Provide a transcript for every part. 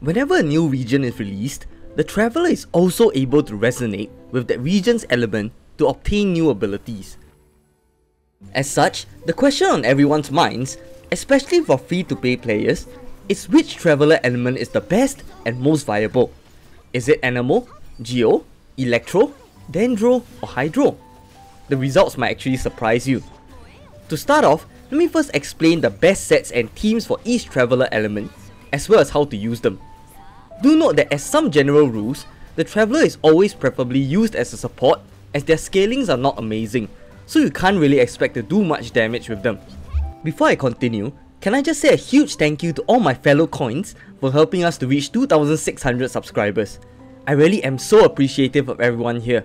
Whenever a new region is released, the Traveler is also able to resonate with that region's element to obtain new abilities. As such, the question on everyone's minds, especially for free-to-play players, is which Traveler element is the best and most viable? Is it Anemo, Geo, Electro, Dendro, or Hydro? The results might actually surprise you. To start off, let me first explain the best sets and teams for each Traveler element, as well as how to use them. Do note that as some general rules, the Traveler is always preferably used as a support as their scalings are not amazing, so you can't really expect to do much damage with them. Before I continue, can I just say a huge thank you to all my fellow coins for helping us to reach 2600 subscribers. I really am so appreciative of everyone here.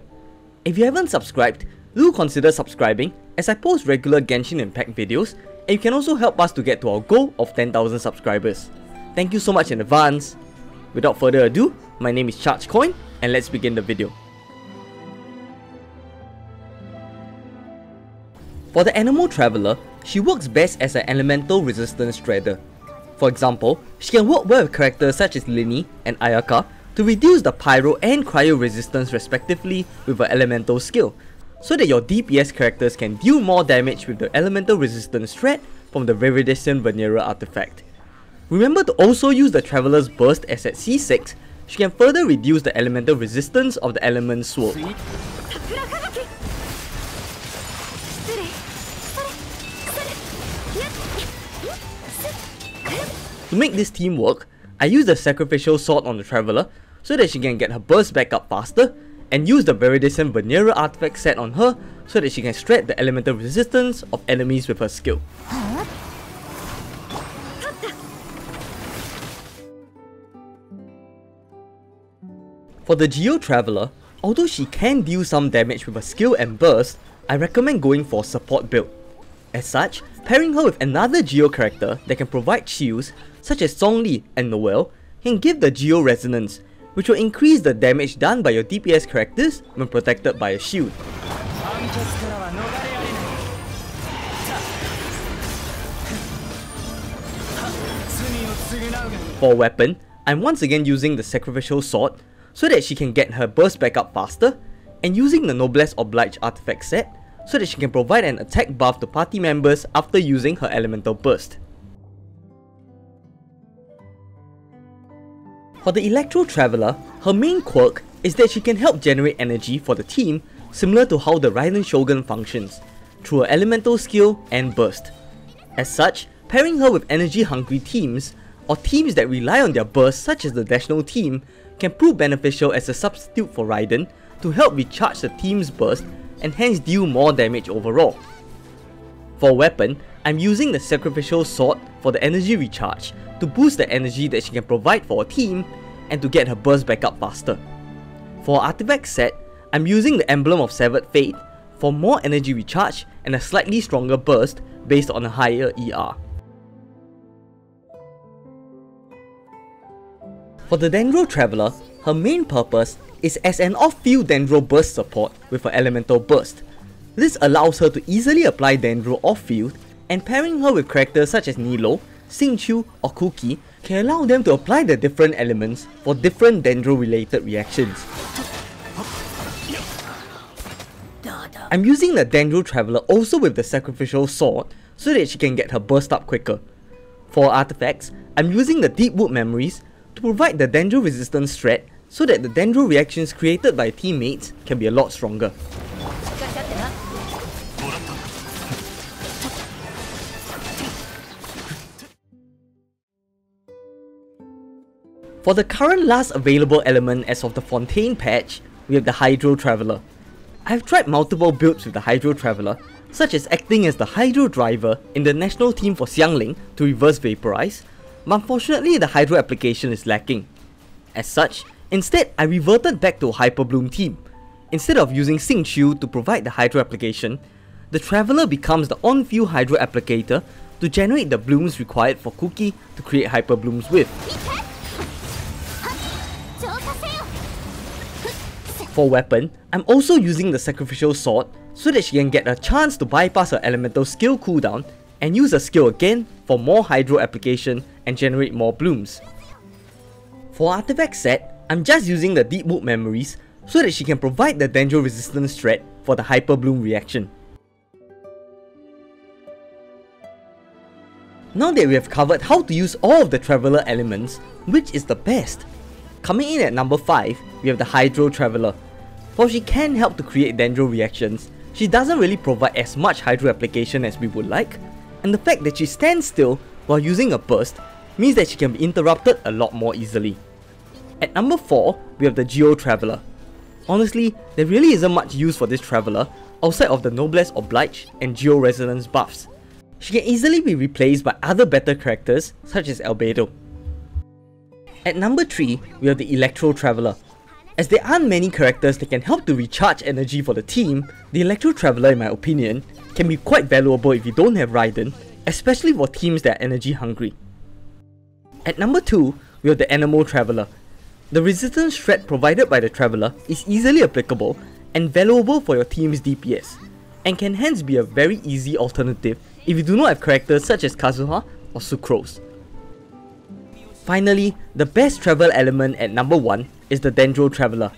If you haven't subscribed, do consider subscribing as I post regular Genshin Impact videos and you can also help us to get to our goal of 10,000 subscribers. Thank you so much in advance. Without further ado, my name is ChargedCoin and let's begin the video. For the Anemo Traveler, she works best as an elemental resistance shredder. For example, she can work well with characters such as Lyney and Ayaka to reduce the pyro and cryo resistance respectively with her elemental skill, so that your DPS characters can deal more damage with the elemental resistance shred from the Viridescent Veneer artifact. Remember to also use the Traveler's Burst as at C6, she can further reduce the elemental resistance of the element sword. To make this team work, I use the Sacrificial Sword on the Traveler so that she can get her burst back up faster and use the Viridescent Veneer artifact set on her so that she can shred the elemental resistance of enemies with her skill. For the Geo Traveler, although she can deal some damage with her skill and burst, I recommend going for support build. As such, pairing her with another Geo character that can provide shields, such as Zhongli and Noelle, can give the Geo resonance, which will increase the damage done by your DPS characters when protected by a shield. For weapon, I'm once again using the Sacrificial Sword so that she can get her burst back up faster, and using the Noblesse Oblige artifact set so that she can provide an attack buff to party members after using her elemental burst. For the Electro Traveler, her main quirk is that she can help generate energy for the team similar to how the Raiden Shogun functions, through her elemental skill and burst. As such, pairing her with energy hungry teams, or teams that rely on their burst such as the National team, can prove beneficial as a substitute for Raiden to help recharge the team's burst and hence deal more damage overall. For weapon, I'm using the Sacrificial Sword for the energy recharge to boost the energy that she can provide for a team and to get her burst back up faster. For artifact set, I'm using the Emblem of Severed Fate for more energy recharge and a slightly stronger burst based on a higher ER. For the Dendro Traveler, her main purpose is as an off-field Dendro burst support with her elemental burst. This allows her to easily apply Dendro off-field, and pairing her with characters such as Nilou, Xingqiu or Kuki can allow them to apply the different elements for different Dendro related reactions. I'm using the Dendro Traveler also with the Sacrificial Sword so that she can get her burst up quicker. For artifacts, I'm using the Deepwood Memories to provide the Dendro resistance shred so that the dendro reactions created by teammates can be a lot stronger. For the current last available element as of the Fontaine patch, we have the Hydro Traveler. I've tried multiple builds with the Hydro Traveler, such as acting as the Hydro Driver in the national team for Xiangling to reverse Vaporize, but unfortunately the Hydro application is lacking. As such, Instead, I reverted back to Hyperbloom team. Instead of using Xingqiu to provide the Hydro application, the Traveler becomes the on-field Hydro applicator to generate the blooms required for Kuki to create Hyperblooms with. For weapon, I'm also using the Sacrificial Sword so that she can get a chance to bypass her elemental skill cooldown and use her skill again for more Hydro application and generate more blooms. For artifact set, I'm just using the Deepwood memories so that she can provide the Dendro resistance shred for the Hyper Bloom reaction. Now that we have covered how to use all of the Traveler elements, which is the best? Coming in at number 5, we have the Hydro Traveler. While she can help to create Dendro reactions, she doesn't really provide as much Hydro application as we would like, and the fact that she stands still while using a burst means that she can be interrupted a lot more easily. At number 4, we have the Geo Traveler. Honestly, there really isn't much use for this Traveler outside of the Noblesse Oblige and Geo Resonance buffs, she can easily be replaced by other better characters such as Albedo. At number 3, we have the Electro Traveler. As there aren't many characters that can help to recharge energy for the team, the Electro Traveler in my opinion can be quite valuable if you don't have Raiden, especially for teams that are energy hungry. At number 2, we have the Anemo Traveler. The resistance shred provided by the Traveler is easily applicable and valuable for your team's DPS, and can hence be a very easy alternative if you do not have characters such as Kazuha or Sucrose. Finally, the best travel element at number 1 is the Dendro Traveler.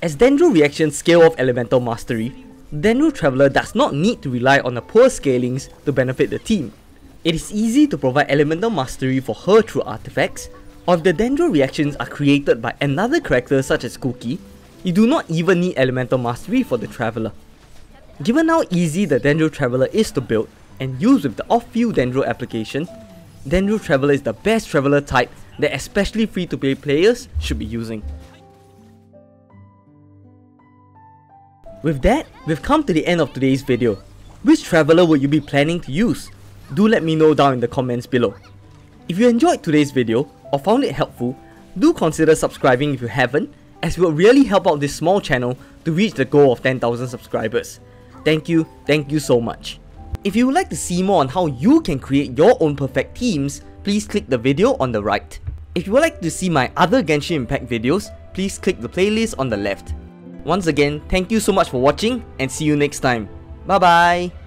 As Dendro reactions scale off Elemental Mastery, Dendro Traveler does not need to rely on the poor scalings to benefit the team. It is easy to provide Elemental Mastery for her through artifacts, or if the Dendro reactions are created by another character such as Kuki, you do not even need Elemental Mastery for the Traveler. Given how easy the Dendro Traveler is to build, and used with the off-field Dendro application, Dendro Traveler is the best traveler type that especially free-to-play players should be using. With that, we've come to the end of today's video. Which traveler would you be planning to use? Do let me know down in the comments below. If you enjoyed today's video or found it helpful, do consider subscribing if you haven't as it will really help out this small channel to reach the goal of 10,000 subscribers. Thank you, thank you so much. If you would like to see more on how you can create your own perfect teams, please click the video on the right. If you would like to see my other Genshin Impact videos, please click the playlist on the left. Once again, thank you so much for watching and see you next time. Bye bye!